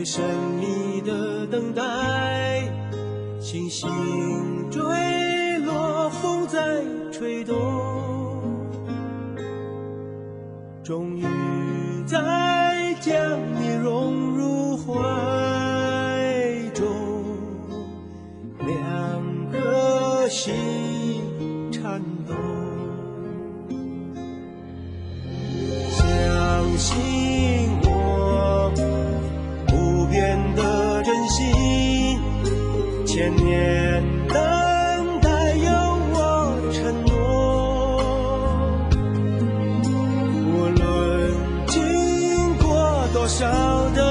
最神秘的等待星星坠落风在吹动终于在千年等待有我承诺。无论经过多少的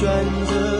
选择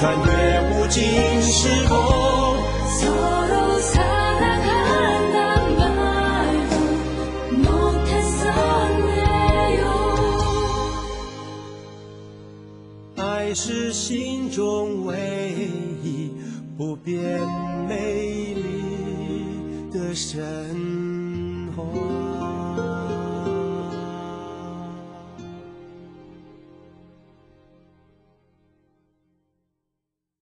穿越无尽时空，梦。爱是心中唯一不变美丽的神。